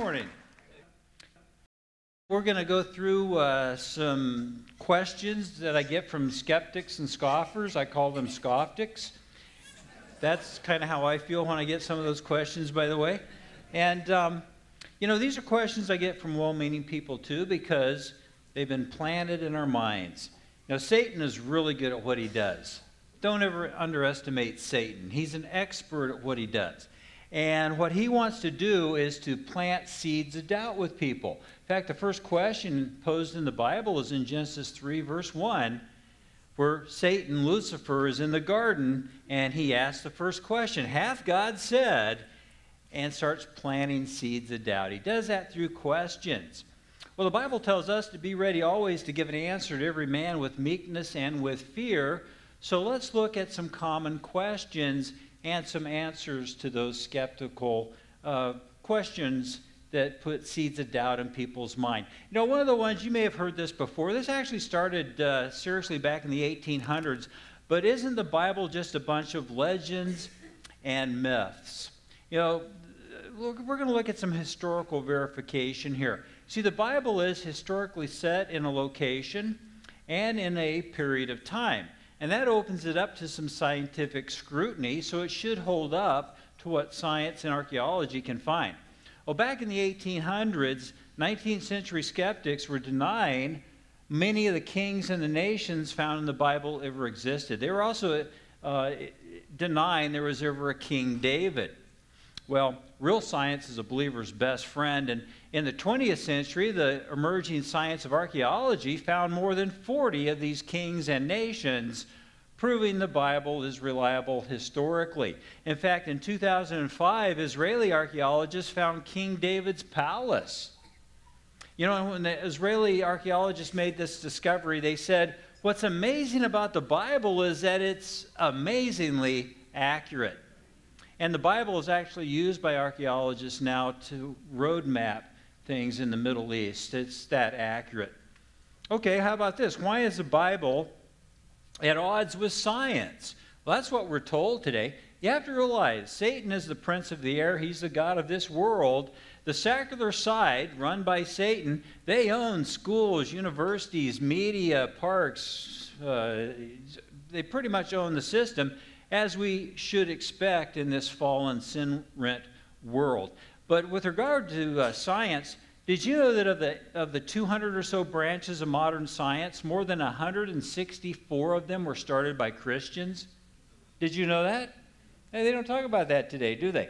morning? We're going to go through uh, some questions that I get from skeptics and scoffers. I call them scofftics. That's kind of how I feel when I get some of those questions, by the way. And, um, you know, these are questions I get from well meaning people too because they've been planted in our minds. Now, Satan is really good at what he does. Don't ever underestimate Satan. He's an expert at what he does. And what he wants to do is to plant seeds of doubt with people. In fact, the first question posed in the Bible is in Genesis 3, verse 1, where Satan, Lucifer, is in the garden and he asks the first question Hath God said? and starts planting seeds of doubt. He does that through questions. Well, the Bible tells us to be ready always to give an answer to every man with meekness and with fear. So let's look at some common questions and some answers to those skeptical uh, questions that put seeds of doubt in people's mind. You know, one of the ones you may have heard this before. This actually started uh, seriously back in the 1800s. But isn't the Bible just a bunch of legends and myths? You know, we're going to look at some historical verification here. See, the Bible is historically set in a location and in a period of time. And that opens it up to some scientific scrutiny, so it should hold up to what science and archaeology can find. Well, back in the 1800s, 19th century skeptics were denying many of the kings and the nations found in the Bible ever existed. They were also uh, denying there was ever a King David. Well, real science is a believer's best friend, and in the 20th century, the emerging science of archaeology found more than 40 of these kings and nations, proving the Bible is reliable historically. In fact, in 2005, Israeli archaeologists found King David's palace. You know, when the Israeli archaeologists made this discovery, they said, What's amazing about the Bible is that it's amazingly accurate. And the Bible is actually used by archaeologists now to roadmap things in the Middle East. It's that accurate. Okay, how about this? Why is the Bible at odds with science? Well, that's what we're told today. You have to realize Satan is the prince of the air, he's the God of this world. The secular side, run by Satan, they own schools, universities, media, parks. Uh, they pretty much own the system, as we should expect in this fallen, sin rent world. But with regard to uh, science, did you know that of the, of the 200 or so branches of modern science, more than 164 of them were started by Christians? Did you know that? Hey, they don't talk about that today, do they?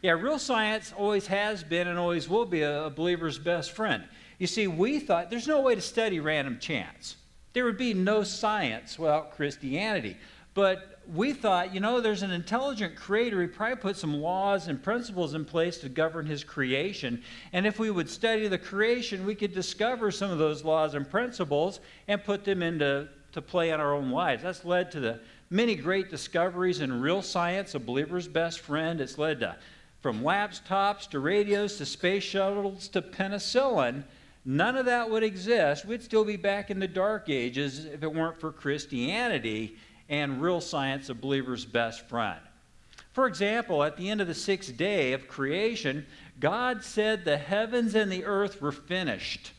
Yeah, real science always has been and always will be a, a believer's best friend. You see, we thought there's no way to study random chance. There would be no science without Christianity. But we thought, you know, there's an intelligent creator. He probably put some laws and principles in place to govern his creation. And if we would study the creation, we could discover some of those laws and principles and put them into to play in our own lives. That's led to the many great discoveries in real science, a believer's best friend. It's led to from laptops to radios to space shuttles to penicillin. None of that would exist. We'd still be back in the dark ages if it weren't for Christianity and real science, a believer's best friend. For example, at the end of the sixth day of creation, God said the heavens and the earth were finished.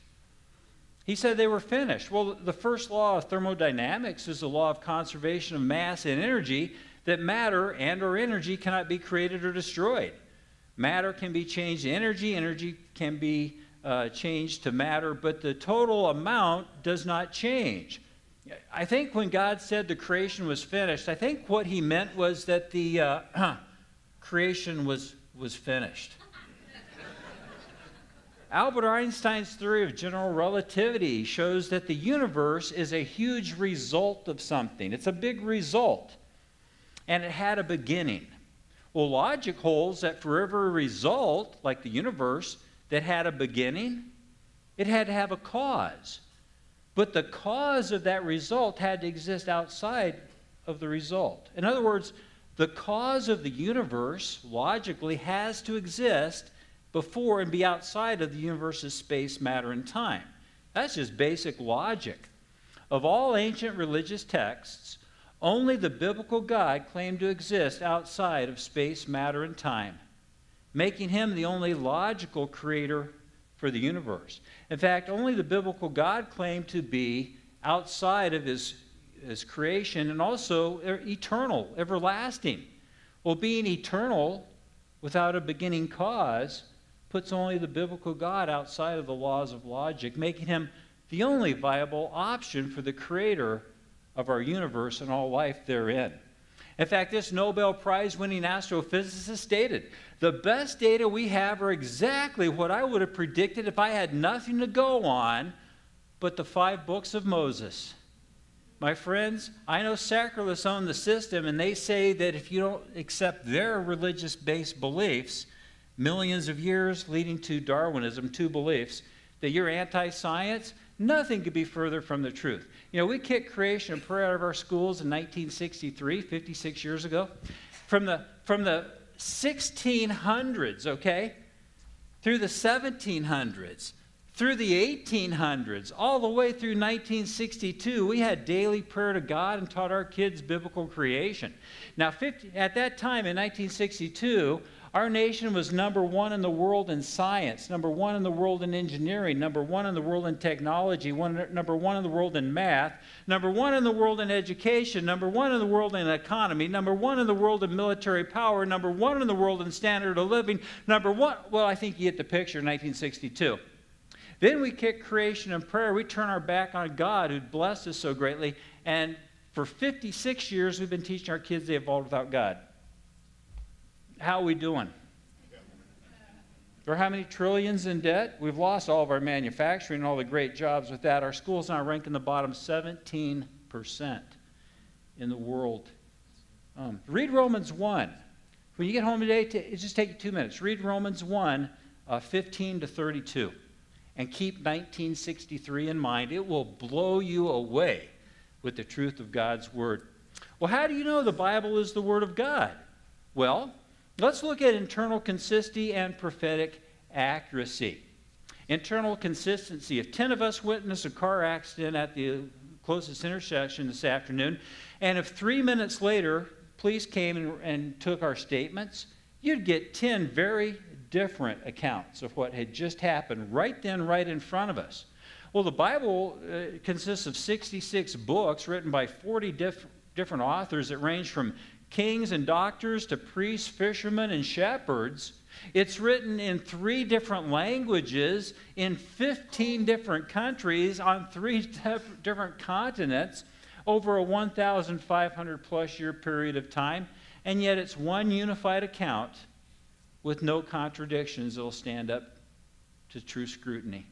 He said they were finished. Well, the first law of thermodynamics is the law of conservation of mass and energy that matter and or energy cannot be created or destroyed. Matter can be changed to energy, energy can be uh, changed to matter, but the total amount does not change. I think when God said the creation was finished, I think what he meant was that the uh, creation was, was finished. Albert Einstein's theory of general relativity shows that the universe is a huge result of something. It's a big result. And it had a beginning. Well, logic holds that for every result, like the universe, that had a beginning, it had to have a cause. But the cause of that result had to exist outside of the result. In other words, the cause of the universe logically has to exist before and be outside of the universe's space, matter, and time. That's just basic logic. Of all ancient religious texts, only the biblical God claimed to exist outside of space, matter, and time. making him the only logical creator for the universe. In fact, only the biblical God claimed to be outside of his, his creation and also eternal, everlasting. Well, being eternal without a beginning cause puts only the biblical God outside of the laws of logic, making him the only viable option for the creator of our universe and all life therein. In fact, this Nobel Prize winning astrophysicist stated the best data we have are exactly what I would have predicted if I had nothing to go on but the five books of Moses. My friends, I know secularists own the system, and they say that if you don't accept their religious based beliefs, millions of years leading to Darwinism, two beliefs, that you're anti science, nothing could be further from the truth. You know, we kicked creation and prayer out of our schools in 1963, 56 years ago. From the, from the 1600s, okay, through the 1700s, through the 1800s, all the way through 1962, we had daily prayer to God and taught our kids biblical creation. Now, 50, at that time in 1962, our nation was number one in the world in science, number one in the world in engineering, number one in the world in technology, one, number one in the world in math, number one in the world in education, number one in the world in economy, number one in the world in military power, number one in the world in standard of living, number one, well, I think you get the picture, 1962. Then we kick creation and prayer. We turn our back on God who blessed us so greatly. And for 56 years, we've been teaching our kids they evolved without God. How are we doing? Or how many trillions in debt? We've lost all of our manufacturing and all the great jobs with that. Our schools now rank in the bottom 17% in the world. Um, read Romans 1. When you get home today, it just take you two minutes. Read Romans 1, uh, 15 to 32 and keep 1963 in mind. It will blow you away with the truth of God's Word. Well, how do you know the Bible is the Word of God? Well, let's look at internal consistency and prophetic accuracy. Internal consistency. If 10 of us witness a car accident at the closest intersection this afternoon, and if three minutes later police came and, and took our statements, you'd get 10 very different accounts of what had just happened right then, right in front of us. Well, the Bible uh, consists of 66 books written by 40 diff- different authors that range from kings and doctors to priests, fishermen, and shepherds. It's written in three different languages, in 15 different countries, on three dif- different continents, over a 1,500 plus year period of time, and yet it's one unified account with no contradictions that'll stand up to true scrutiny,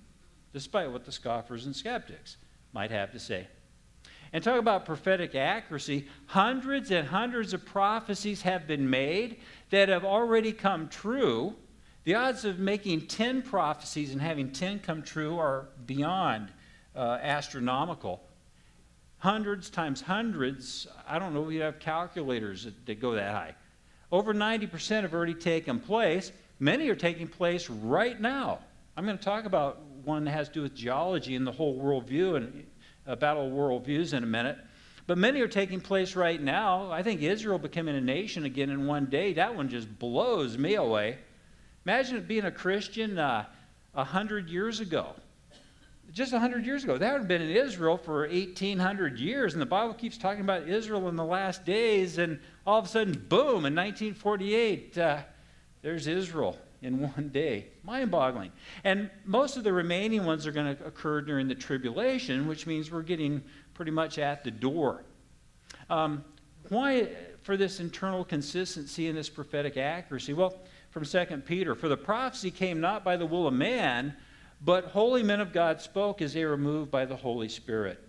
despite what the scoffers and skeptics might have to say. And talk about prophetic accuracy, hundreds and hundreds of prophecies have been made that have already come true. The odds of making 10 prophecies and having 10 come true are beyond uh, astronomical. Hundreds times hundreds, I don't know if you have calculators that, that go that high. Over 90% have already taken place. Many are taking place right now. I'm going to talk about one that has to do with geology and the whole worldview and uh, battle of worldviews in a minute. But many are taking place right now. I think Israel becoming a nation again in one day, that one just blows me away. Imagine being a Christian uh, a uh, hundred years ago just 100 years ago. That had been in Israel for 1,800 years, and the Bible keeps talking about Israel in the last days, and all of a sudden, boom, in 1948, uh, there's Israel in one day. Mind boggling. And most of the remaining ones are going to occur during the tribulation, which means we're getting pretty much at the door. Um, why for this internal consistency and this prophetic accuracy? Well, from 2 Peter, for the prophecy came not by the will of man, but holy men of God spoke as they were moved by the Holy Spirit.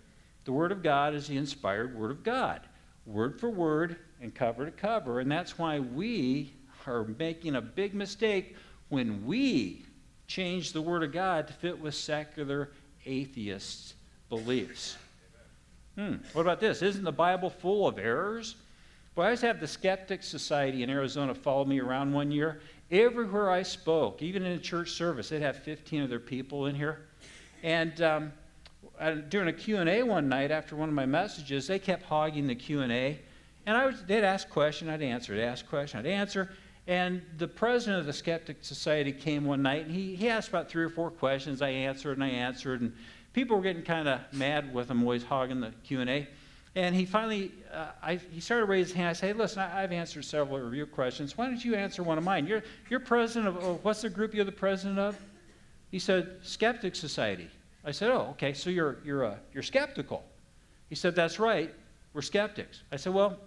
The Word of God is the inspired Word of God, word for word and cover to cover. And that's why we are making a big mistake when we change the Word of God to fit with secular atheists' beliefs. Hmm, what about this? Isn't the Bible full of errors? Well, I to have the Skeptic Society in Arizona follow me around one year, Everywhere I spoke, even in a church service, they'd have 15 of their people in here. And um, during a Q&A one night after one of my messages, they kept hogging the Q&A. And I would, they'd ask question, I'd answer. They'd ask question, I'd answer. And the president of the Skeptic Society came one night, and he, he asked about three or four questions. I answered, and I answered, and people were getting kind of mad with him, always hogging the Q&A. And he finally, uh, I, he started raising his hand. I said, hey, listen, I, have answered several of your questions. Why don't you answer one of mine? You're, you're president of, oh, what's the group you're the president of? He said, Skeptic Society. I said, oh, okay, so you're, you're, uh, you're skeptical. He said, that's right, we're skeptics. I said, well,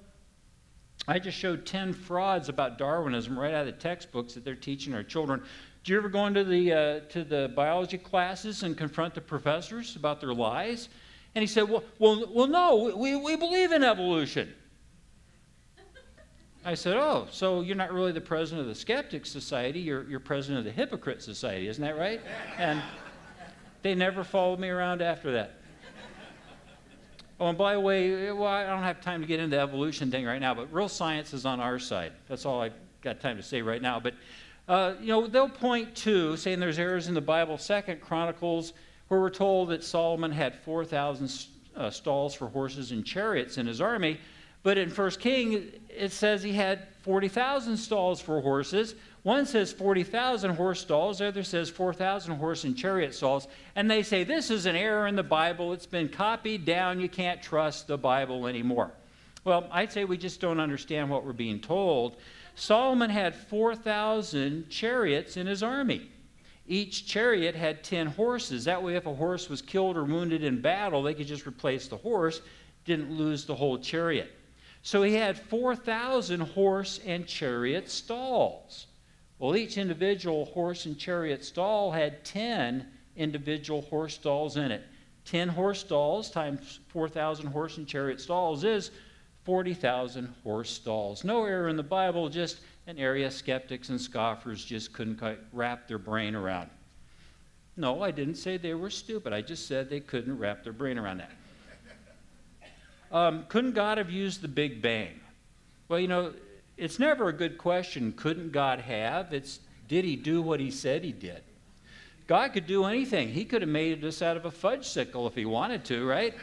I just showed 10 frauds about Darwinism right out of the textbooks that they're teaching our children. Do you ever go into the, uh, to the biology classes and confront the professors about their lies? And he said, Well, well, well no, we, we believe in evolution. I said, Oh, so you're not really the president of the Skeptic Society, you're, you're president of the Hypocrite Society, isn't that right? And they never followed me around after that. Oh, and by the way, well, I don't have time to get into the evolution thing right now, but real science is on our side. That's all I've got time to say right now. But, uh, you know, they'll point to, saying there's errors in the Bible, Second Chronicles where we're told that Solomon had 4,000 uh, stalls for horses and chariots in his army. But in First King, it says he had 40,000 stalls for horses. One says 40,000 horse stalls, the other says 4,000 horse and chariot stalls. And they say this is an error in the Bible. It's been copied down. You can't trust the Bible anymore. Well, I'd say we just don't understand what we're being told. Solomon had 4,000 chariots in his army. Each chariot had 10 horses. That way, if a horse was killed or wounded in battle, they could just replace the horse, didn't lose the whole chariot. So he had 4,000 horse and chariot stalls. Well, each individual horse and chariot stall had 10 individual horse stalls in it. 10 horse stalls times 4,000 horse and chariot stalls is 40,000 horse stalls. No error in the Bible, just an area skeptics and scoffers just couldn't wrap their brain around. No, I didn't say they were stupid. I just said they couldn't wrap their brain around that. Um, couldn't God have used the Big Bang? Well, you know, it's never a good question. Couldn't God have? It's did he do what he said he did? God could do anything. He could have made us out of a Fudgsicle if he wanted to, right?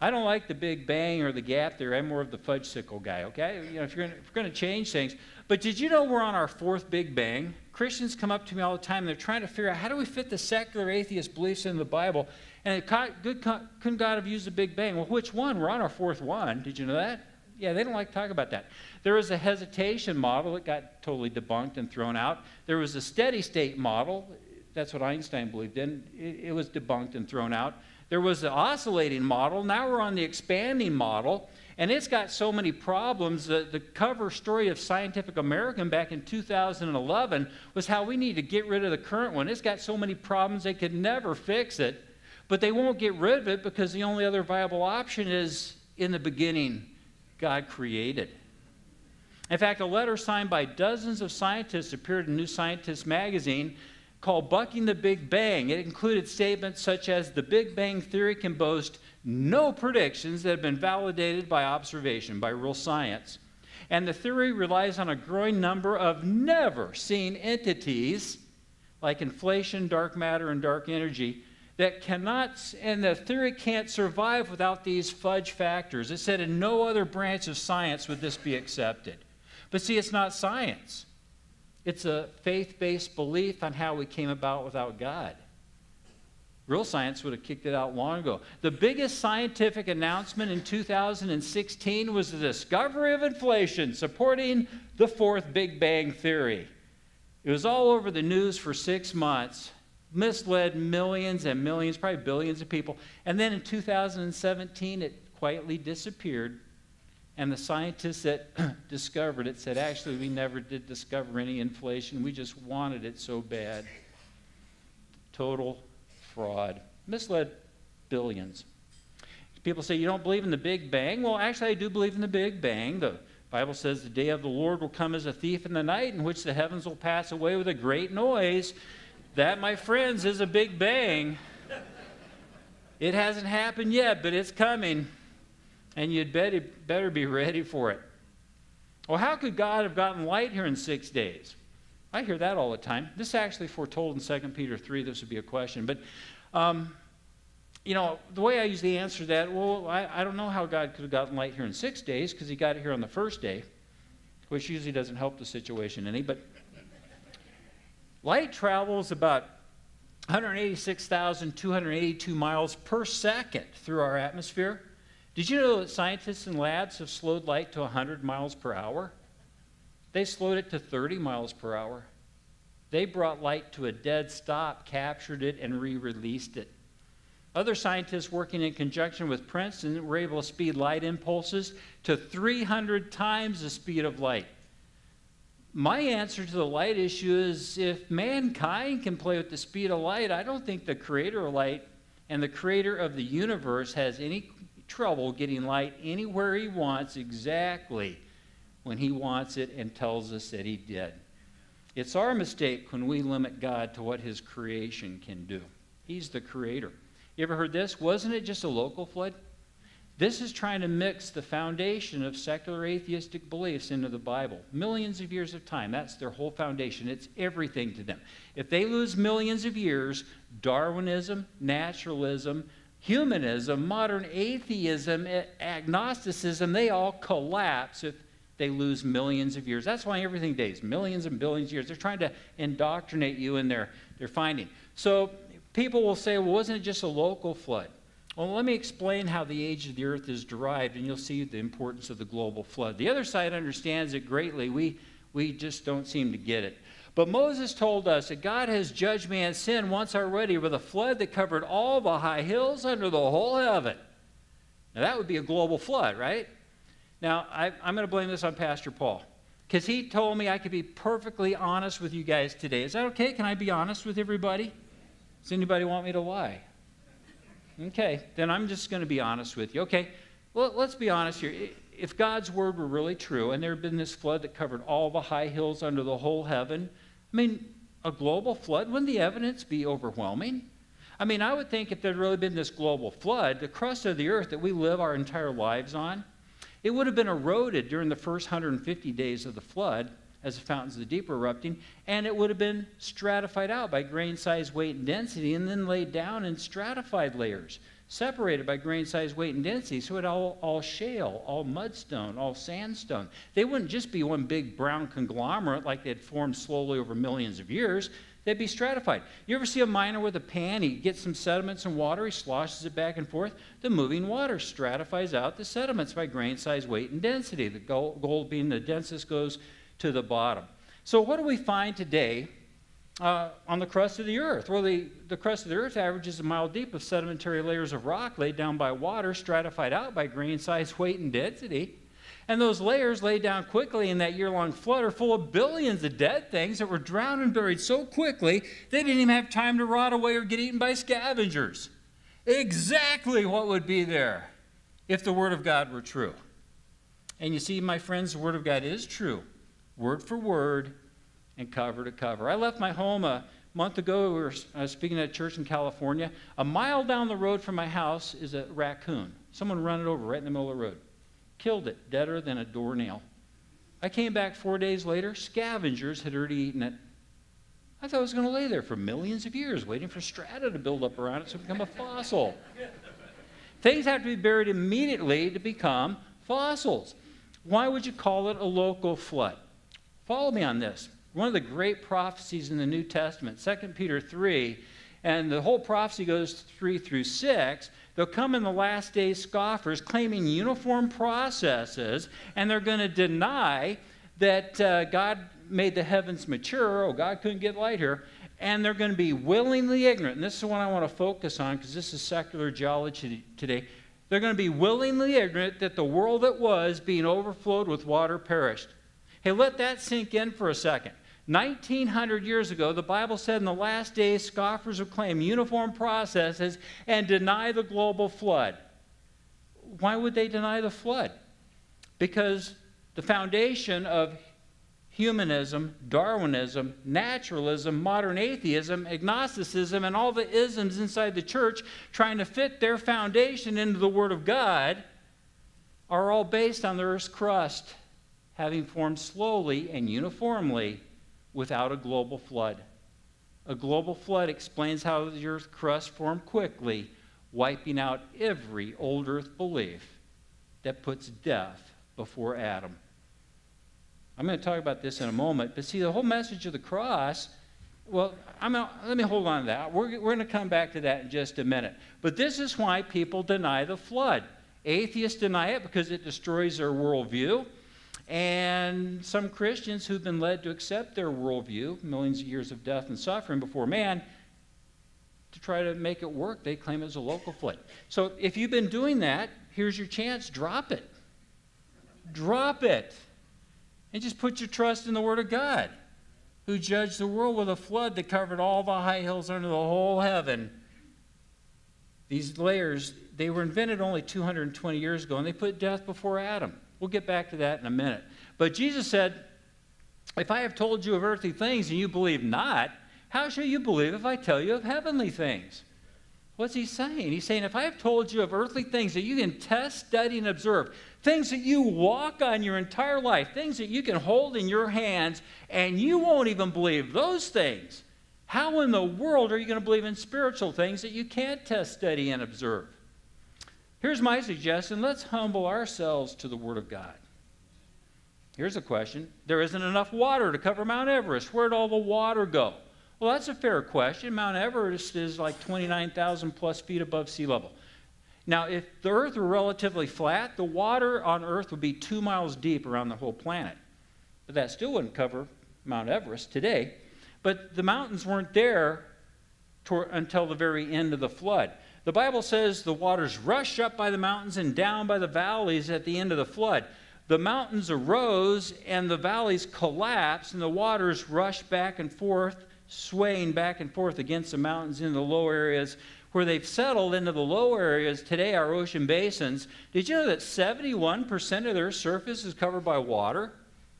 I don't like the big bang or the gap there. I'm more of the Fudgsicle guy, okay? You know, if you're going to change things. But did you know we're on our fourth big bang? Christians come up to me all the time and they're trying to figure out how do we fit the secular atheist beliefs in the Bible? And good, couldn't God have used the big bang? Well, which one? We're on our fourth one. Did you know that? Yeah, they don't like to talk about that. There was a hesitation model that got totally debunked and thrown out. There was a steady state model. That's what Einstein believed in. It, it was debunked and thrown out. There was the oscillating model. Now we're on the expanding model. And it's got so many problems. The, the cover story of Scientific American back in 2011 was how we need to get rid of the current one. It's got so many problems they could never fix it. But they won't get rid of it because the only other viable option is in the beginning, God created. In fact, a letter signed by dozens of scientists appeared in New Scientist magazine called Bucking the Big Bang. It included statements such as the Big Bang Theory can boast no predictions that have been validated by observation, by real science. And the theory relies on a growing number of never seen entities like inflation, dark matter, and dark energy that cannot, and the theory can't survive without these fudge factors. It said in no other branch of science would this be accepted. But see, it's not science. It's a faith based belief on how we came about without God. Real science would have kicked it out long ago. The biggest scientific announcement in 2016 was the discovery of inflation, supporting the fourth Big Bang Theory. It was all over the news for six months, misled millions and millions, probably billions of people. And then in 2017, it quietly disappeared and the scientists that discovered it said, actually, we never did discover any inflation. We just wanted it so bad. Total fraud. Misled billions. People say, you don't believe in the Big Bang? Well, actually, I do believe in the Big Bang. The Bible says the day of the Lord will come as a thief in the night, in which the heavens will pass away with a great noise. That, my friends, is a Big Bang. It hasn't happened yet, but it's coming and you'd better, better be ready for it. Well, how could God have gotten light here in six days? I hear that all the time. This is actually foretold in 2 Peter 3. This would be a question. But, um, you know, the way I usually answer that, well, I, I don't know how God could have gotten light here in six days because he got it here on the first day. which usually doesn't help the situation any, but light travels about 186,282 miles per second through our atmosphere. Did you know that scientists in labs have slowed light to 100 miles per hour? They slowed it to 30 miles per hour. They brought light to a dead stop, captured it, and re released it. Other scientists working in conjunction with Princeton were able to speed light impulses to 300 times the speed of light. My answer to the light issue is if mankind can play with the speed of light, I don't think the creator of light and the creator of the universe has any trouble getting light anywhere he wants exactly when he wants it and tells us that he did. It's our mistake when we limit God to what his creation can do. He's the creator. You ever heard this? Wasn't it just a local flood? This is trying to mix the foundation of secular atheistic beliefs into the Bible. Millions of years of time. That's their whole foundation. It's everything to them. If they lose millions of years, Darwinism, naturalism, humanism, modern atheism, agnosticism, they all collapse if they lose millions of years. That's why everything days, millions and billions of years. They're trying to indoctrinate you in their, their finding. So people will say, well, wasn't it just a local flood? Well, let me explain how the age of the earth is derived, and you'll see the importance of the global flood. The other side understands it greatly. We, we just don't seem to get it. But Moses told us that God has judged man's sin once already with a flood that covered all the high hills under the whole heaven. Now, that would be a global flood, right? Now, I, am going to blame this on Pastor Paul because he told me I could be perfectly honest with you guys today. Is that okay? Can I be honest with everybody? Does anybody want me to lie? Okay, then I'm just going to be honest with you. Okay, well, let's be honest here. If God's word were really true and there had been this flood that covered all the high hills under the whole heaven, I mean, a global flood, wouldn't the evidence be overwhelming? I mean, I would think if there'd really been this global flood, the crust of the earth that we live our entire lives on, it would have been eroded during the first 150 days of the flood as the fountains of the deep were erupting, and it would have been stratified out by grain size, weight, and density, and then laid down in stratified layers, separated by grain size, weight, and density. So it all, all shale, all mudstone, all sandstone. They wouldn't just be one big brown conglomerate like they'd formed slowly over millions of years. They'd be stratified. You ever see a miner with a pan? He gets some sediments and water, he sloshes it back and forth. The moving water stratifies out the sediments by grain size, weight, and density. The gold, gold being the densest goes to the bottom. So, what do we find today uh, on the crust of the earth? Well, the, the crust of the earth averages a mile deep of sedimentary layers of rock laid down by water, stratified out by grain size, weight, and density. And those layers laid down quickly in that year long flood are full of billions of dead things that were drowned and buried so quickly they didn't even have time to rot away or get eaten by scavengers. Exactly what would be there if the Word of God were true. And you see, my friends, the Word of God is true word for word and cover to cover. I left my home a month ago. We were uh, speaking at a church in California. A mile down the road from my house is a raccoon. Someone run it over right in the middle of the road. Killed it, deader than a doornail. I came back four days later. Scavengers had already eaten it. I thought it was going to lay there for millions of years, waiting for strata to build up around it to become a fossil. Things have to be buried immediately to become fossils. Why would you call it a local flood? Follow me on this. One of the great prophecies in the New Testament, 2 Peter 3, and the whole prophecy goes 3 through 6. They'll come in the last days scoffers claiming uniform processes, and they're going to deny that uh, God made the heavens mature. Oh, God couldn't get light here. And they're going to be willingly ignorant. And this is what I want to focus on because this is secular geology today. They're going to be willingly ignorant that the world that was, being overflowed with water, perished. Hey, let that sink in for a second. 1900 years ago, the Bible said in the last days, scoffers would claim uniform processes and deny the global flood. Why would they deny the flood? Because the foundation of humanism, Darwinism, naturalism, modern atheism, agnosticism, and all the isms inside the church trying to fit their foundation into the Word of God are all based on the earth's crust having formed slowly and uniformly without a global flood. A global flood explains how the earth's crust formed quickly, wiping out every old earth belief that puts death before Adam. I'm going to talk about this in a moment. But see, the whole message of the cross, well, I'm, let me hold on to that. We're, we're going to come back to that in just a minute. But this is why people deny the flood. Atheists deny it because it destroys their worldview. And some Christians who've been led to accept their worldview, millions of years of death and suffering before man, to try to make it work, they claim it's a local flood. So if you've been doing that, here's your chance drop it. Drop it. And just put your trust in the Word of God, who judged the world with a flood that covered all the high hills under the whole heaven. These layers, they were invented only 220 years ago, and they put death before Adam. We'll get back to that in a minute. But Jesus said, If I have told you of earthly things and you believe not, how shall you believe if I tell you of heavenly things? What's he saying? He's saying, if I have told you of earthly things that you can test, study, and observe, things that you walk on your entire life, things that you can hold in your hands, and you won't even believe those things, how in the world are you going to believe in spiritual things that you can't test, study, and observe? Here's my suggestion let's humble ourselves to the Word of God. Here's a question There isn't enough water to cover Mount Everest. Where'd all the water go? Well, that's a fair question. Mount Everest is like 29,000 plus feet above sea level. Now, if the Earth were relatively flat, the water on Earth would be two miles deep around the whole planet. But that still wouldn't cover Mount Everest today. But the mountains weren't there until the very end of the flood. The Bible says the waters rushed up by the mountains and down by the valleys at the end of the flood. The mountains arose and the valleys collapsed, and the waters rushed back and forth swaying back and forth against the mountains in the low areas where they've settled into the low areas today are ocean basins. Did you know that 71% of their surface is covered by water?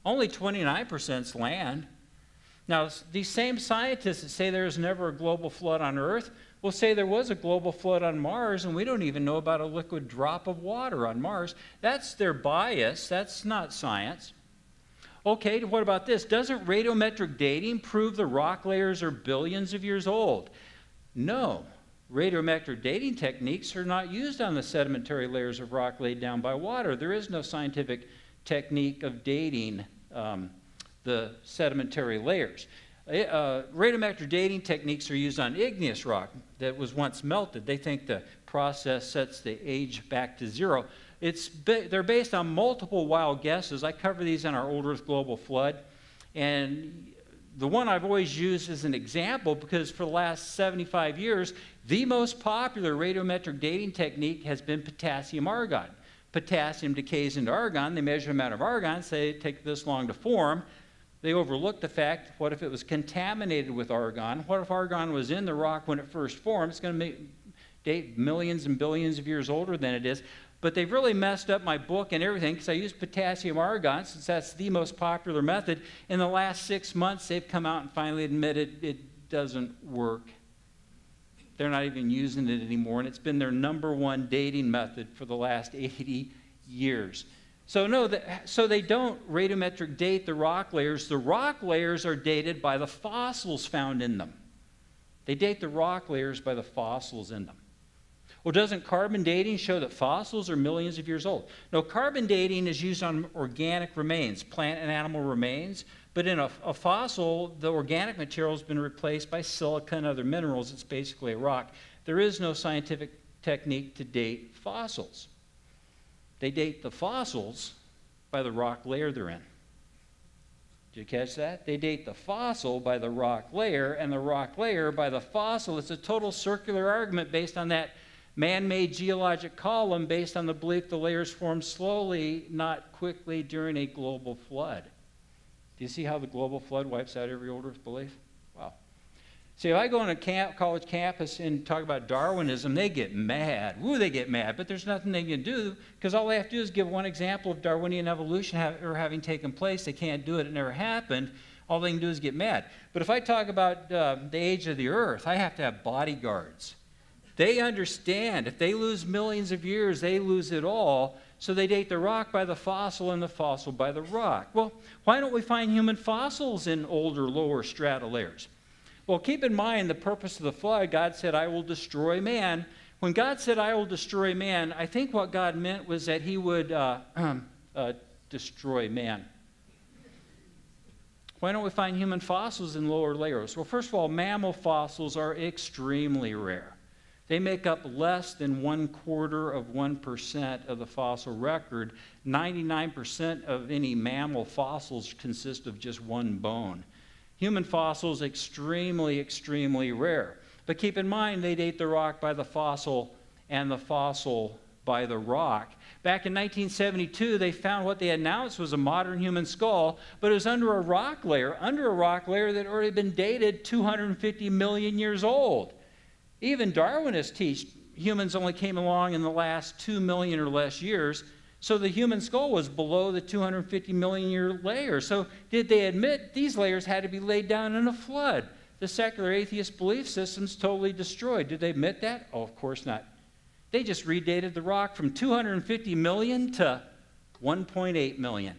Only 29% is land. Now, these same scientists that say there's never a global flood on Earth will say there was a global flood on Mars, and we don't even know about a liquid drop of water on Mars. That's their bias, that's not science. Okay, what about this? Doesn't radiometric dating prove the rock layers are billions of years old? No. Radiometric dating techniques are not used on the sedimentary layers of rock laid down by water. There is no scientific technique of dating um, the sedimentary layers. Uh, radiometric dating techniques are used on igneous rock that was once melted. They think the process sets the age back to zero. It's, they're based on multiple wild guesses. I cover these in our Old Earth Global Flood. And the one I've always used as an example because for the last 75 years, the most popular radiometric dating technique has been potassium argon. Potassium decays into argon. They measure the amount of argon, say it takes this long to form. They overlooked the fact what if it was contaminated with argon? What if argon was in the rock when it first formed? It's going to date millions and billions of years older than it is. But they've really messed up my book and everything because I use potassium argon since that's the most popular method. In the last six months, they've come out and finally admitted it doesn't work. They're not even using it anymore, and it's been their number one dating method for the last 80 years. So, no, the, so they don't radiometric date the rock layers. The rock layers are dated by the fossils found in them. They date the rock layers by the fossils in them. Well, doesn't carbon dating show that fossils are millions of years old? No, carbon dating is used on organic remains, plant and animal remains. But in a, a fossil, the organic material has been replaced by silica and other minerals. It's basically a rock. There is no scientific technique to date fossils. They date the fossils by the rock layer they're in. Did you catch that? They date the fossil by the rock layer and the rock layer by the fossil. It's a total circular argument based on that man made geologic column based on the belief the layers form slowly, not quickly, during a global flood. Do you see how the global flood wipes out every old Earth belief? See, if I go on a camp, college campus and talk about Darwinism, they get mad. Woo, they get mad, but there's nothing they can do because all they have to do is give one example of Darwinian evolution have, or having taken place. They can't do it, it never happened. All they can do is get mad. But if I talk about uh, the age of the Earth, I have to have bodyguards. They understand if they lose millions of years, they lose it all. So they date the rock by the fossil and the fossil by the rock. Well, why don't we find human fossils in older, lower strata layers? Well, keep in mind the purpose of the flood. God said, I will destroy man. When God said, I will destroy man, I think what God meant was that he would uh, uh, destroy man. Why don't we find human fossils in lower layers? Well, first of all, mammal fossils are extremely rare. They make up less than one quarter of 1% of the fossil record. 99% of any mammal fossils consist of just one bone. Human fossils, extremely, extremely rare. But keep in mind, they date the rock by the fossil and the fossil by the rock. Back in 1972, they found what they announced was a modern human skull, but it was under a rock layer, under a rock layer that had already been dated 250 million years old. Even Darwinists teach humans only came along in the last 2 million or less years, so the human skull was below the 250 million year layer. So, did they admit these layers had to be laid down in a flood? The secular atheist belief system's totally destroyed. Did they admit that? Oh, of course not. They just redated the rock from 250 million to 1.8 million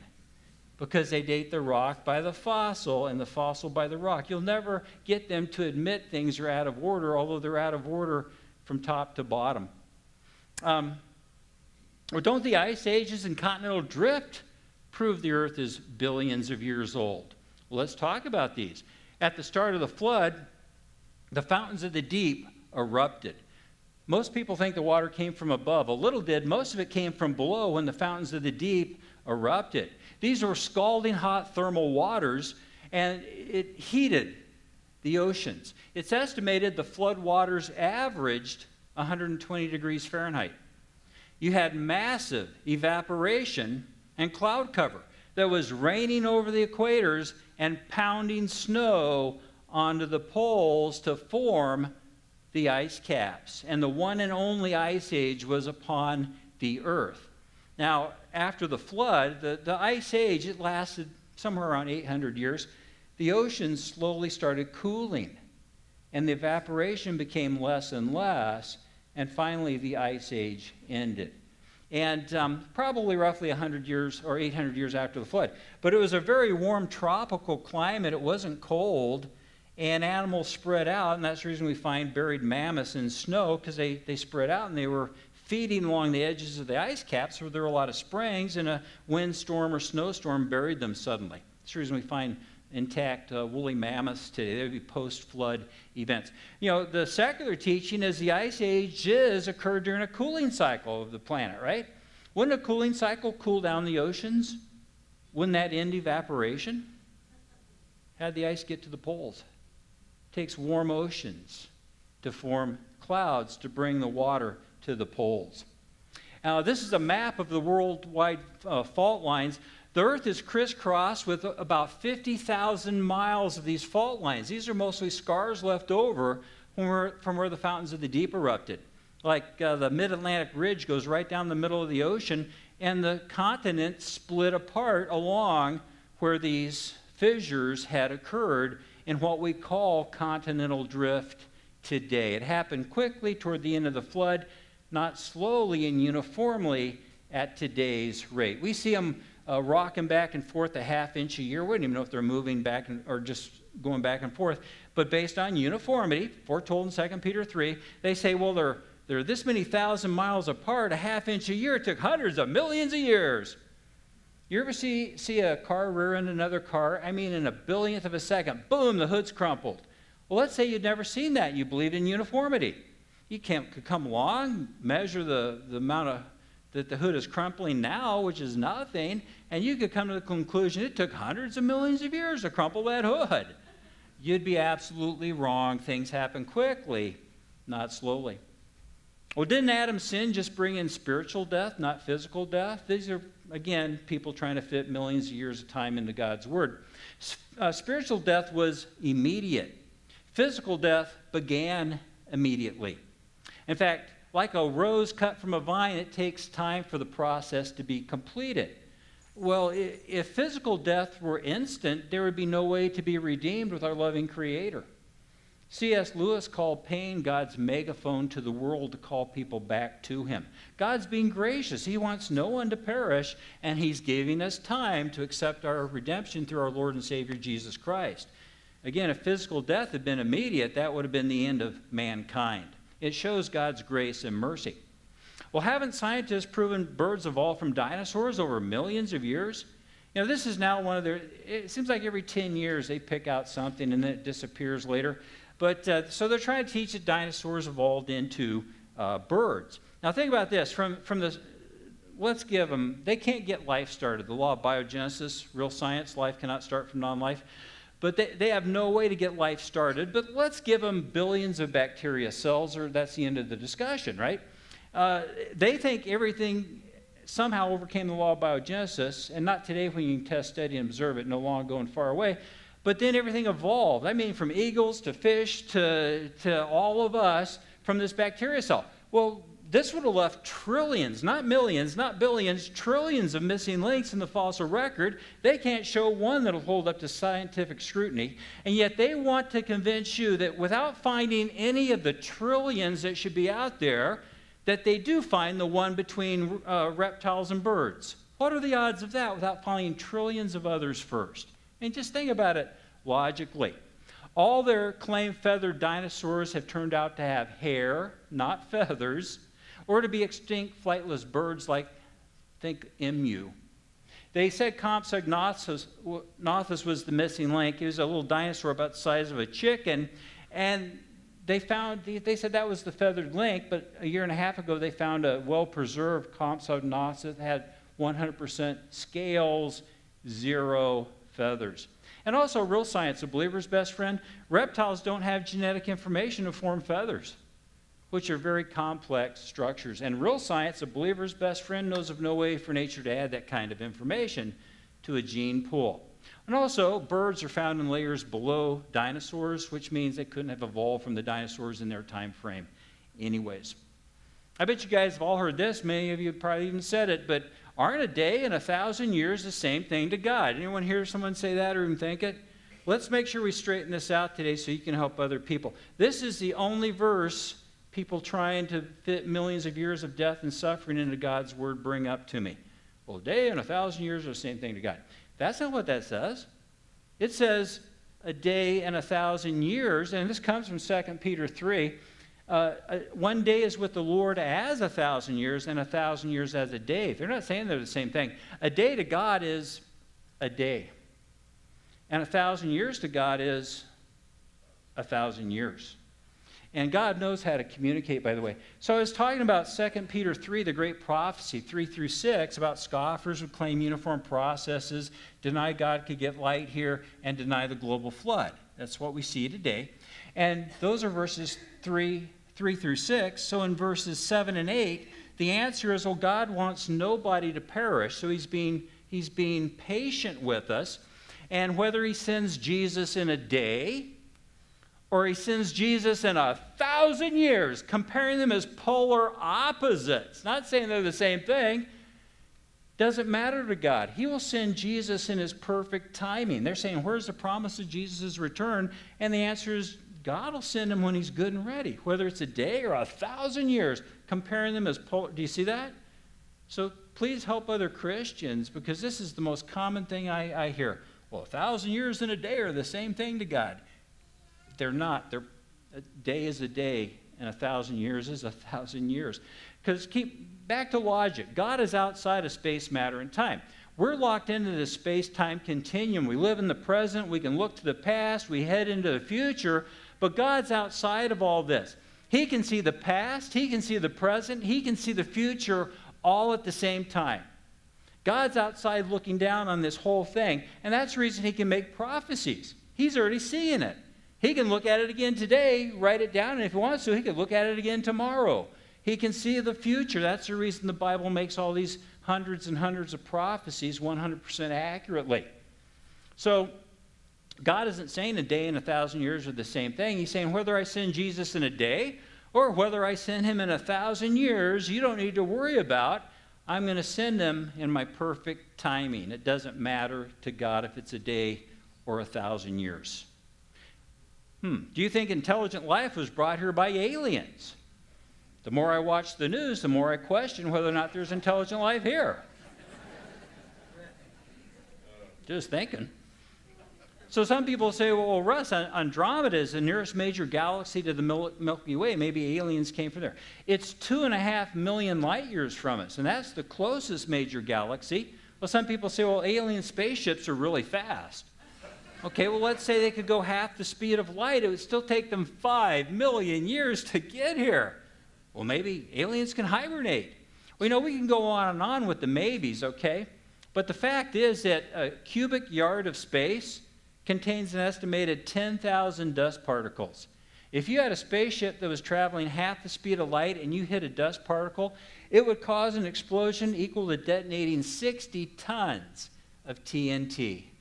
because they date the rock by the fossil and the fossil by the rock. You'll never get them to admit things are out of order, although they're out of order from top to bottom. Um, or don't the ice ages and continental drift prove the earth is billions of years old? Well, let's talk about these. At the start of the flood, the fountains of the deep erupted. Most people think the water came from above. A little did. Most of it came from below when the fountains of the deep erupted. These were scalding hot thermal waters, and it heated the oceans. It's estimated the flood waters averaged 120 degrees Fahrenheit. You had massive evaporation and cloud cover that was raining over the equators and pounding snow onto the poles to form the ice caps. And the one and only ice age was upon the earth. Now, after the flood, the, the ice age, it lasted somewhere around 800 years. The oceans slowly started cooling, and the evaporation became less and less, and finally the ice age ended. And um, probably roughly 100 years or 800 years after the flood. But it was a very warm tropical climate. It wasn't cold and animals spread out, and that's the reason we find buried mammoths in snow because they, they spread out and they were feeding along the edges of the ice caps where there were a lot of springs, and a windstorm or snowstorm buried them suddenly. That's the reason we find intact uh, woolly mammoths today. They would be post flood events. You know, the secular teaching is the ice ages occurred during a cooling cycle of the planet, right? Wouldn't a cooling cycle cool down the oceans? Wouldn't that end evaporation? How'd the ice get to the poles? It takes warm oceans to form clouds to bring the water to the poles. Now, this is a map of the worldwide uh, fault lines. The Earth is crisscrossed with about 50,000 miles of these fault lines. These are mostly scars left over from where, from where the fountains of the deep erupted. Like uh, the mid Atlantic ridge goes right down the middle of the ocean, and the continent split apart along where these fissures had occurred in what we call continental drift today. It happened quickly toward the end of the flood not slowly and uniformly at today's rate. We see them uh, rocking back and forth a half inch a year. We don't even know if they're moving back and, or just going back and forth. But based on uniformity, foretold in 2 Peter 3, they say, well, they're, they're this many thousand miles apart, a half inch a year. It took hundreds of millions of years. You ever see, see a car rear end another car? I mean, in a billionth of a second, boom, the hood's crumpled. Well, let's say you'd never seen that. You believed in uniformity. You can't could come along, measure the, the amount of that the hood is crumpling now, which is nothing, and you could come to the conclusion it took hundreds of millions of years to crumple that hood. You'd be absolutely wrong. Things happen quickly, not slowly. Well, didn't Adam's sin just bring in spiritual death, not physical death? These are, again, people trying to fit millions of years of time into God's Word. Uh, spiritual death was immediate, physical death began immediately. In fact, like a rose cut from a vine, it takes time for the process to be completed. Well, if physical death were instant, there would be no way to be redeemed with our loving Creator. C.S. Lewis called pain God's megaphone to the world to call people back to Him. God's being gracious. He wants no one to perish, and He's giving us time to accept our redemption through our Lord and Savior Jesus Christ. Again, if physical death had been immediate, that would have been the end of mankind. It shows God's grace and mercy. Well, haven't scientists proven birds evolved from dinosaurs over millions of years? You know, this is now one of their, it seems like every 10 years they pick out something and then it disappears later. But uh, so they're trying to teach that dinosaurs evolved into uh, birds. Now, think about this from, from the, let's give them, they can't get life started. The law of biogenesis, real science, life cannot start from non life. But they, they have no way to get life started. But let's give them billions of bacteria cells, or that's the end of the discussion, right? Uh, they think everything somehow overcame the law of biogenesis, and not today when you can test, study, and observe it, no longer going far away. But then everything evolved. I mean, from eagles to fish to, to all of us from this bacteria cell. Well, this would have left trillions, not millions, not billions, trillions of missing links in the fossil record. They can't show one that'll hold up to scientific scrutiny. And yet they want to convince you that without finding any of the trillions that should be out there, that they do find the one between uh, reptiles and birds. What are the odds of that without finding trillions of others first? And just think about it logically. All their claimed feathered dinosaurs have turned out to have hair, not feathers, or to be extinct flightless birds like, think emu. They said Compsognathus was the missing link. It was a little dinosaur about the size of a chicken, and they found, they said that was the feathered link, but a year and a half ago they found a well preserved Compsognathus that had 100% scales, zero feathers. And also, real science, a believer's best friend, reptiles don't have genetic information to form feathers, which are very complex structures. And real science, a believer's best friend, knows of no way for nature to add that kind of information to a gene pool. And also, birds are found in layers below dinosaurs, which means they couldn't have evolved from the dinosaurs in their time frame, anyways. I bet you guys have all heard this. Many of you probably even said it, but aren't a day and a thousand years the same thing to God? Anyone hear someone say that or even think it? Let's make sure we straighten this out today so you can help other people. This is the only verse people trying to fit millions of years of death and suffering into God's word bring up to me. Well, a day and a thousand years are the same thing to God. That's not what that says. It says a day and a thousand years, and this comes from 2 Peter 3. Uh, uh, one day is with the Lord as a thousand years, and a thousand years as a day. They're not saying they're the same thing. A day to God is a day, and a thousand years to God is a thousand years. And God knows how to communicate, by the way. So I was talking about 2 Peter 3, the great prophecy, 3 through 6, about scoffers who claim uniform processes, deny God could get light here, and deny the global flood. That's what we see today. And those are verses 3, 3 through 6. So in verses 7 and 8, the answer is, well, God wants nobody to perish. So he's being, he's being patient with us. And whether he sends Jesus in a day, or he sends Jesus in a thousand years, comparing them as polar opposites. Not saying they're the same thing. Doesn't matter to God. He will send Jesus in his perfect timing. They're saying, Where's the promise of Jesus' return? And the answer is, God will send him when he's good and ready, whether it's a day or a thousand years, comparing them as polar. Do you see that? So please help other Christians because this is the most common thing I, I hear. Well, a thousand years and a day are the same thing to God. They're not. They're, a day is a day, and a thousand years is a thousand years. Because keep back to logic. God is outside of space, matter, and time. We're locked into this space time continuum. We live in the present, we can look to the past, we head into the future, but God's outside of all this. He can see the past, He can see the present, He can see the future all at the same time. God's outside looking down on this whole thing, and that's the reason He can make prophecies. He's already seeing it. He can look at it again today, write it down, and if he wants to, he could look at it again tomorrow. He can see the future. That's the reason the Bible makes all these hundreds and hundreds of prophecies 100% accurately. So, God isn't saying a day and a thousand years are the same thing. He's saying whether I send Jesus in a day or whether I send him in a thousand years, you don't need to worry about. I'm going to send him in my perfect timing. It doesn't matter to God if it's a day or a thousand years. Hmm, do you think intelligent life was brought here by aliens? The more I watch the news, the more I question whether or not there's intelligent life here. Just thinking. So some people say, well, Russ, Andromeda is the nearest major galaxy to the Milky Way. Maybe aliens came from there. It's two and a half million light years from us, and that's the closest major galaxy. Well, some people say, well, alien spaceships are really fast. Okay, well, let's say they could go half the speed of light. It would still take them five million years to get here. Well, maybe aliens can hibernate. Well, you know, we can go on and on with the maybes, okay? But the fact is that a cubic yard of space contains an estimated 10,000 dust particles. If you had a spaceship that was traveling half the speed of light and you hit a dust particle, it would cause an explosion equal to detonating 60 tons of TNT.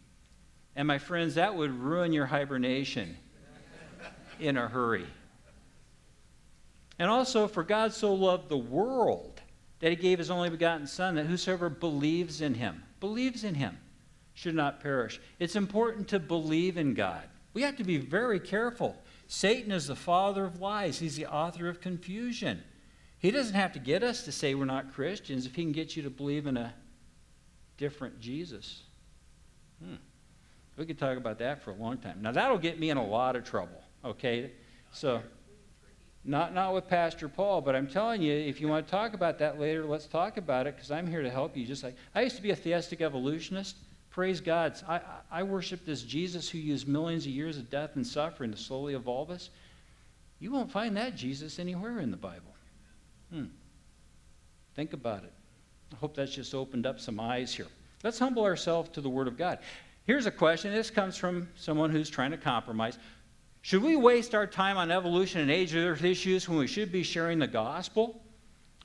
And my friends, that would ruin your hibernation in a hurry. And also, for God so loved the world that he gave his only begotten Son, that whosoever believes in him, believes in him, should not perish. It's important to believe in God. We have to be very careful. Satan is the father of lies, he's the author of confusion. He doesn't have to get us to say we're not Christians if he can get you to believe in a different Jesus. Hmm. We could talk about that for a long time. Now, that'll get me in a lot of trouble, okay? So, not, not with Pastor Paul, but I'm telling you, if you want to talk about that later, let's talk about it because I'm here to help you. Just like I used to be a theistic evolutionist. Praise God. I, I worship this Jesus who used millions of years of death and suffering to slowly evolve us. You won't find that Jesus anywhere in the Bible. Hmm. Think about it. I hope that's just opened up some eyes here. Let's humble ourselves to the Word of God. Here's a question. This comes from someone who's trying to compromise. Should we waste our time on evolution and age of Earth issues when we should be sharing the gospel?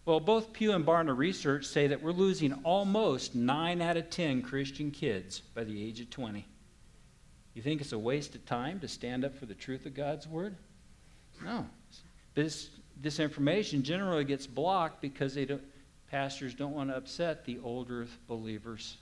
Well, both Pew and Barna research say that we're losing almost 9 out of 10 Christian kids by the age of 20. You think it's a waste of time to stand up for the truth of God's word? No. This, this information generally gets blocked because they don't, pastors don't want to upset the old earth believers.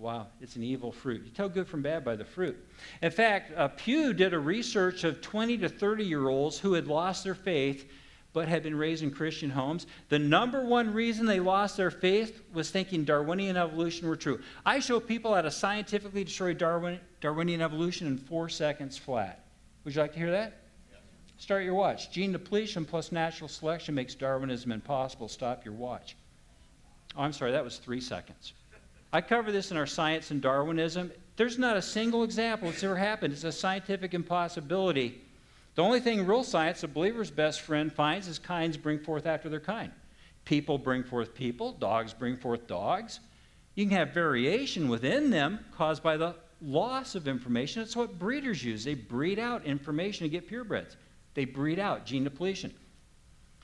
Wow, it's an evil fruit. You tell good from bad by the fruit. In fact, uh, Pew did a research of 20 to 30 year olds who had lost their faith but had been raised in Christian homes. The number one reason they lost their faith was thinking Darwinian evolution were true. I show people how to scientifically destroy Darwin, Darwinian evolution in four seconds flat. Would you like to hear that? Start your watch. Gene depletion plus natural selection makes Darwinism impossible. Stop your watch. Oh, I'm sorry, that was three seconds. I cover this in our Science and Darwinism. There's not a single example that's ever happened. It's a scientific impossibility. The only thing real science, a believer's best friend, finds is kinds bring forth after their kind. People bring forth people, dogs bring forth dogs. You can have variation within them caused by the loss of information. That's what breeders use. They breed out information to get purebreds. They breed out gene depletion.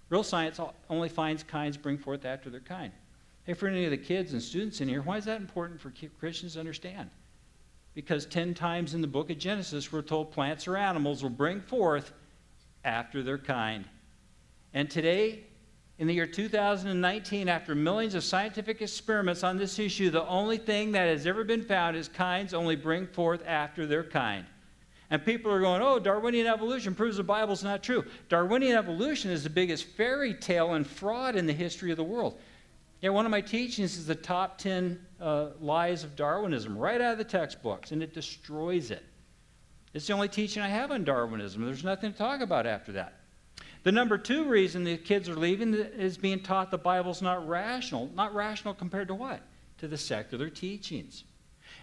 Real science only finds kinds bring forth after their kind. Hey, for any of the kids and students in here, why is that important for Christians to understand? Because 10 times in the book of Genesis, we're told plants or animals will bring forth after their kind. And today, in the year 2019, after millions of scientific experiments on this issue, the only thing that has ever been found is kinds only bring forth after their kind. And people are going, oh, Darwinian evolution proves the Bible's not true. Darwinian evolution is the biggest fairy tale and fraud in the history of the world. Yeah, one of my teachings is the top 10 uh, lies of Darwinism, right out of the textbooks, and it destroys it. It's the only teaching I have on Darwinism. There's nothing to talk about after that. The number two reason the kids are leaving is being taught the Bible's not rational. Not rational compared to what? To the secular teachings.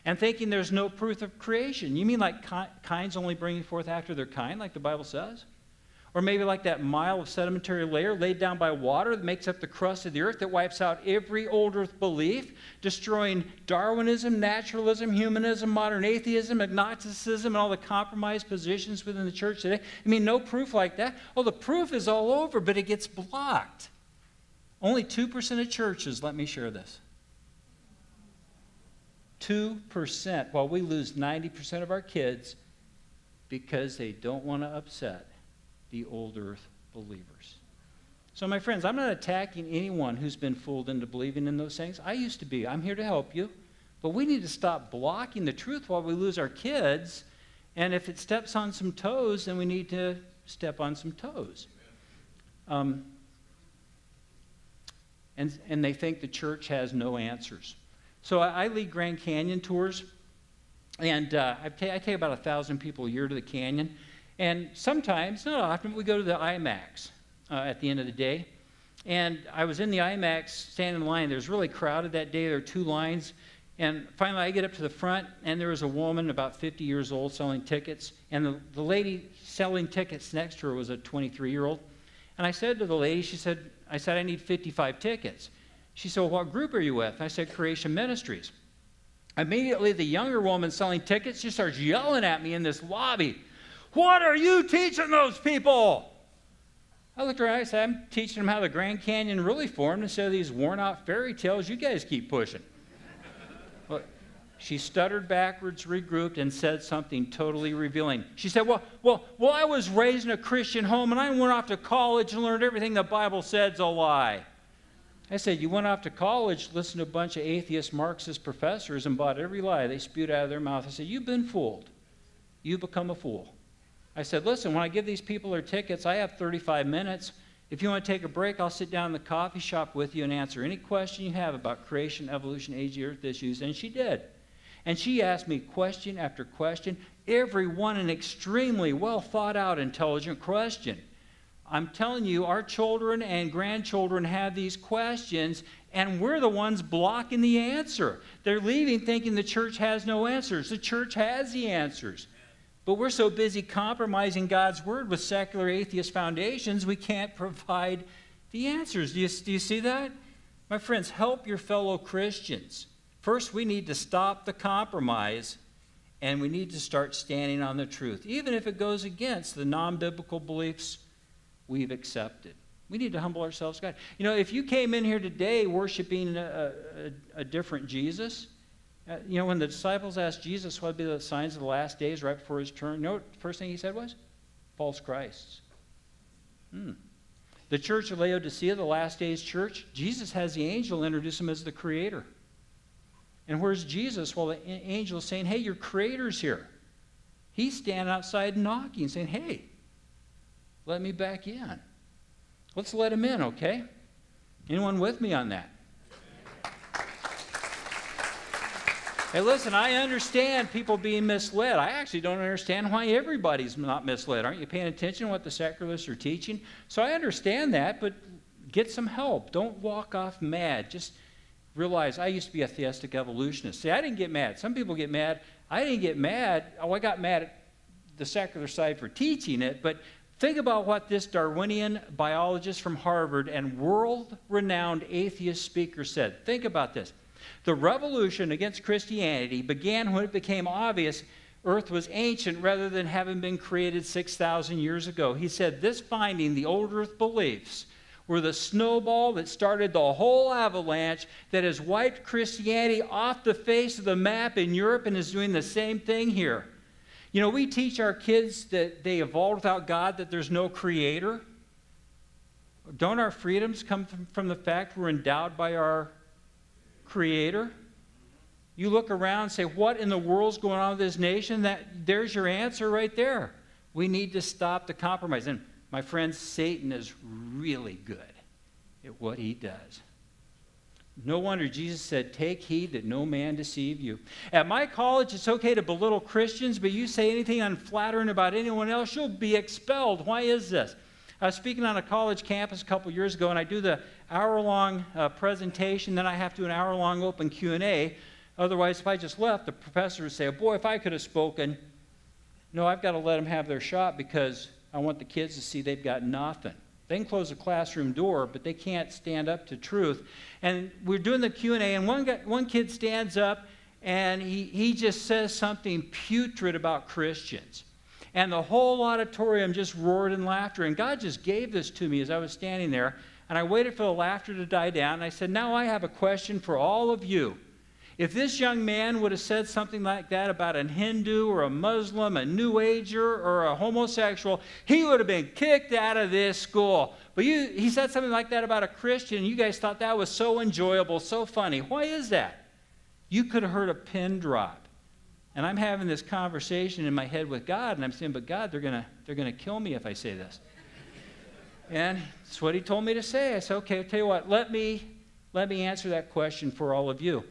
And thinking there's no proof of creation. You mean like kinds only bringing forth after their kind, like the Bible says? Or maybe like that mile of sedimentary layer laid down by water that makes up the crust of the earth that wipes out every old earth belief, destroying Darwinism, naturalism, humanism, modern atheism, agnosticism, and all the compromised positions within the church today. I mean, no proof like that. Well, the proof is all over, but it gets blocked. Only 2% of churches let me share this. 2%, while we lose 90% of our kids because they don't want to upset the old earth believers. So, my friends, I'm not attacking anyone who's been fooled into believing in those things. I used to be. I'm here to help you. But we need to stop blocking the truth while we lose our kids. And if it steps on some toes, then we need to step on some toes. Um, and, and they think the church has no answers. So I, I lead Grand Canyon tours, and uh, I, take, I take about a thousand people a year to the canyon. And sometimes, not often, we go to the IMAX uh, at the end of the day. And I was in the IMAX standing in line. There was really crowded that day. There were two lines. And finally, I get up to the front, and there was a woman about 50 years old selling tickets. And the, the lady selling tickets next to her was a 23 year old. And I said to the lady, she said, I said, I need 55 tickets. She said, well, What group are you with? I said, Creation Ministries. Immediately, the younger woman selling tickets, she starts yelling at me in this lobby. What are you teaching those people? I looked around, and I said, I'm teaching them how the Grand Canyon really formed instead of these worn out fairy tales you guys keep pushing. well, she stuttered backwards, regrouped, and said something totally revealing. She said, well, well, well, I was raised in a Christian home and I went off to college and learned everything the Bible said's a lie. I said, You went off to college, listened to a bunch of atheist Marxist professors, and bought every lie they spewed out of their mouth. I said, You've been fooled. You've become a fool. I said, Listen, when I give these people their tickets, I have 35 minutes. If you want to take a break, I'll sit down in the coffee shop with you and answer any question you have about creation, evolution, age, earth issues. And she did. And she asked me question after question, every one an extremely well thought out, intelligent question. I'm telling you, our children and grandchildren have these questions, and we're the ones blocking the answer. They're leaving thinking the church has no answers. The church has the answers. But we're so busy compromising God's word with secular atheist foundations, we can't provide the answers. Do you, do you see that? My friends, help your fellow Christians. First, we need to stop the compromise and we need to start standing on the truth, even if it goes against the non biblical beliefs we've accepted. We need to humble ourselves God. You know, if you came in here today worshiping a, a, a different Jesus, uh, you know, when the disciples asked Jesus what would be the signs of the last days right before his turn, you know what the first thing he said was? False Christs. Hmm. The church of Laodicea, the last days church, Jesus has the angel introduce him as the creator. And where's Jesus? Well, the angel is saying, Hey, your creator's here. He's standing outside knocking, saying, Hey, let me back in. Let's let him in, okay? Anyone with me on that? Hey, listen, I understand people being misled. I actually don't understand why everybody's not misled. Aren't you paying attention to what the secularists are teaching? So I understand that, but get some help. Don't walk off mad. Just realize I used to be a theistic evolutionist. See, I didn't get mad. Some people get mad. I didn't get mad. Oh, I got mad at the secular side for teaching it, but Think about what this Darwinian biologist from Harvard and world renowned atheist speaker said. Think about this. The revolution against Christianity began when it became obvious Earth was ancient rather than having been created 6,000 years ago. He said this finding, the old Earth beliefs, were the snowball that started the whole avalanche that has wiped Christianity off the face of the map in Europe and is doing the same thing here. You know, we teach our kids that they evolved without God, that there's no creator. Don't our freedoms come from, the fact we're endowed by our creator? You look around and say, What in the world's going on with this nation? That, there's your answer right there. We need to stop the compromise. And my friends, Satan is really good at what he does. No wonder Jesus said, Take heed that no man deceive you. At my college, it's okay to belittle Christians, but you say anything unflattering about anyone else, you'll be expelled. Why is this? I was speaking on a college campus a couple years ago, and I do the hour-long uh, presentation, then I have to do an hour-long open Q&A. Otherwise, if I just left, the professor would say, boy, if I could have spoken. No, I've got to let them have their shot because I want the kids to see they've got nothing. They can close the classroom door, but they can't stand up to truth. And we're doing the Q&A, and one, guy, one kid stands up, and he, he just says something putrid about Christians. And the whole auditorium just roared in laughter. And God just gave this to me as I was standing there. And I waited for the laughter to die down. And I said, Now I have a question for all of you. If this young man would have said something like that about a Hindu or a Muslim, a New Ager or a homosexual, he would have been kicked out of this school. But you, he said something like that about a Christian, and you guys thought that was so enjoyable, so funny. Why is that? You could have heard a pin drop. And I'm having this conversation in my head with God, and I'm saying, but God, they're going to they're to kill me if I say this. and it's what he told me to say. I said, okay, I'll tell you what, let me, let me answer that question for all of you.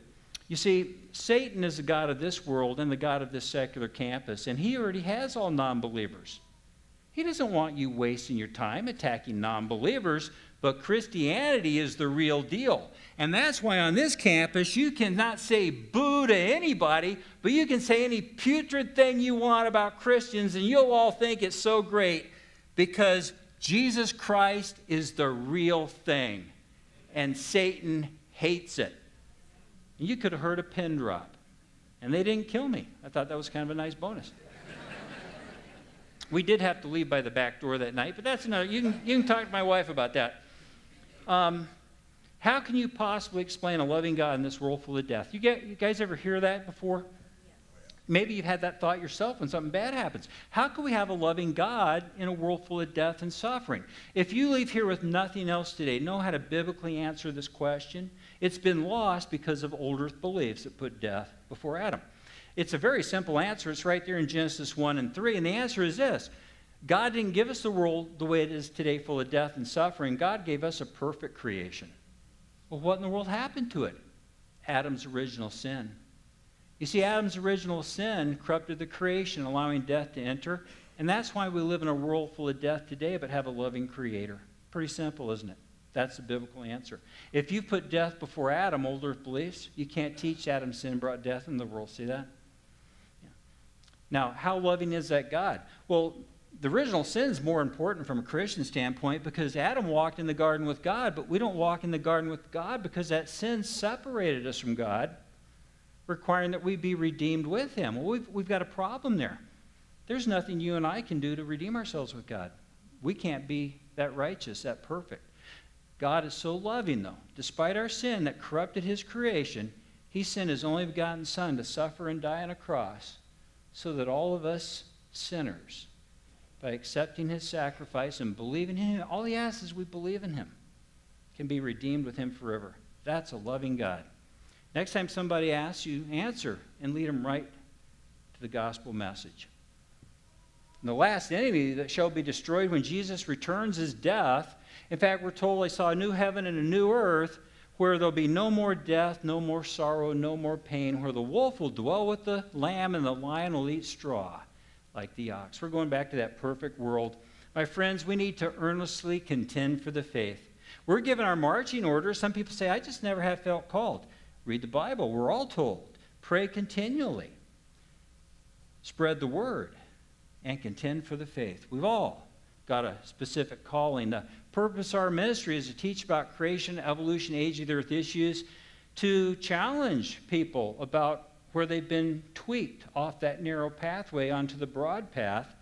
You see, Satan is the God of this world and the God of this secular campus, and he already has all non believers. He doesn't want you wasting your time attacking non believers, But Christianity is the real deal. And that's why on this campus, you cannot say boo to anybody, but you can say any putrid thing you want about Christians, and you'll all think it's so great because Jesus Christ is the real thing, and Satan hates it. You could have heard a pin drop, and they didn't kill me. I thought that was kind of a nice bonus. we did have to leave by the back door that night, but that's another. You can, you can talk to my wife about that. Um, how can you possibly explain a loving God in this world full of death? You, get, you guys ever hear that before? Maybe you've had that thought yourself when something bad happens. How can we have a loving God in a world full of death and suffering? If you leave here with nothing else today, know how to biblically answer this question. It's been lost because of old earth beliefs that put death before Adam. It's a very simple answer. It's right there in Genesis 1 and 3. And the answer is this God didn't give us the world the way it is today, full of death and suffering. God gave us a perfect creation. Well, what in the world happened to it? Adam's original sin. You see, Adam's original sin corrupted the creation, allowing death to enter. And that's why we live in a world full of death today, but have a loving creator. Pretty simple, isn't it? That's the biblical answer. If you put death before Adam, old earth beliefs, you can't teach Adam's sin brought death in the world. See that? Now, how loving is that God? Well, the original sin is more important from a Christian standpoint because Adam walked in the garden with God, but we don't walk in the garden with God because that sin separated us from God, requiring that we be redeemed with Him. Well, we've, we've got a problem there. There's nothing you and I can do to redeem ourselves with God. We can't be that righteous, that perfect. God is so loving, though. Despite our sin that corrupted His creation, He sent His only begotten Son to suffer and die on a cross so that all of us sinners by accepting his sacrifice and believing in him. All he asks is we believe in him, can be redeemed with him forever. That's a loving God. Next time somebody asks you, answer and lead them right to the gospel message. And the last enemy that shall be destroyed when Jesus returns is death. In fact, we're told I saw a new heaven and a new earth where there'll be no more death, no more sorrow, no more pain, where the wolf will dwell with the lamb and the lion will eat straw like the ox. We're going back to that perfect world. My friends, we need to earnestly contend for the faith. We're given our marching orders. Some people say, I just never have felt called. Read the Bible. We're all told. Pray continually. Spread the word and contend for the faith. We've all got a specific calling. The purpose of our ministry is to teach about creation, evolution, age of the earth issues, to challenge people about where they've been tweaked off that narrow pathway onto the broad path,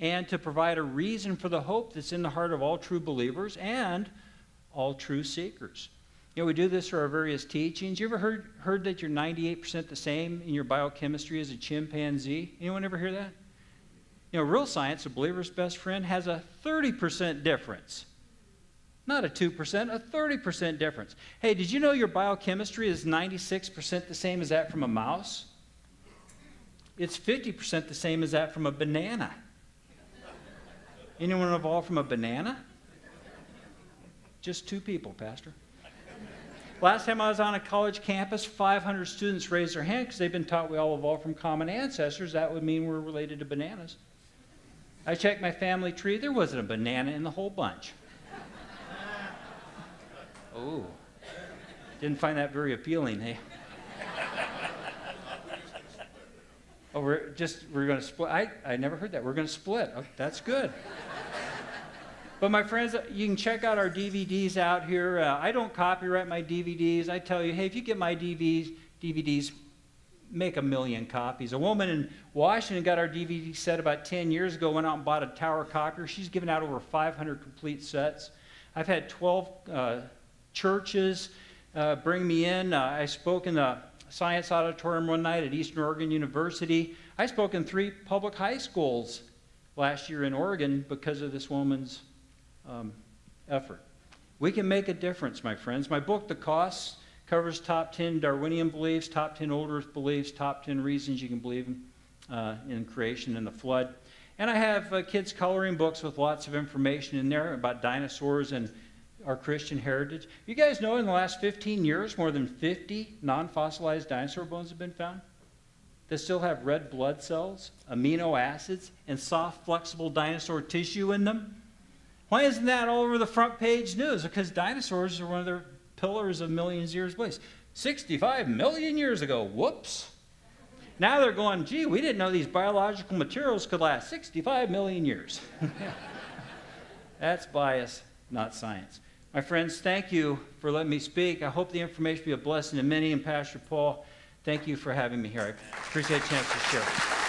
and to provide a reason for the hope that's in the heart of all true believers and all true seekers. You know, we do this for our various teachings. You ever heard, heard that you're 98% the same in your biochemistry as a chimpanzee? Anyone ever hear that? You know, real science, a believer's best friend, has a 30% difference not a 2%, a 30% difference. Hey, did you know your biochemistry is 96% the same as that from a mouse? It's 50% the same as that from a banana. Anyone evolved from a banana? Just two people, Pastor. Last time I was on a college campus, 500 students raised their hand because they've been taught we all evolved from common ancestors. That would mean we're related to bananas. I checked my family tree, there wasn't a banana in the whole bunch. Oh, didn't find that very appealing, hey? oh, we're just, we're going to split. I, I never heard that. We're going to split. Oh, that's good. But my friends, you can check out our DVDs out here. Uh, I don't copyright my DVDs. I tell you, hey, if you get my DVDs, DVDs, make a million copies. A woman in Washington got our DVD set about 10 years ago, went out and bought a tower copier. She's given out over 500 complete sets. I've had 12 uh, churches uh, bring me in. Uh, I spoke in the science auditorium one night at Eastern Oregon University. I spoke in three public high schools last year in Oregon because of this woman's um, effort. We can make a difference, my friends. My book, The Costs, covers top 10 Darwinian beliefs, top 10 old earth beliefs, top 10 reasons you can believe in, uh, in creation and the flood. And I have uh, kids' coloring books with lots of information in there about dinosaurs and our Christian heritage. You guys know in the last 15 years, more than 50 non fossilized dinosaur bones have been found that still have red blood cells, amino acids, and soft, flexible dinosaur tissue in them. Why isn't that all over the front page news? Because dinosaurs are one of the pillars of millions of years place. 65 million years ago, whoops. Now they're going, gee, we didn't know these biological materials could last 65 million years. That's bias, not science. My friends, thank you for letting me speak. I hope the information will be a blessing to many. And Pastor Paul, thank you for having me here. I appreciate a chance to share.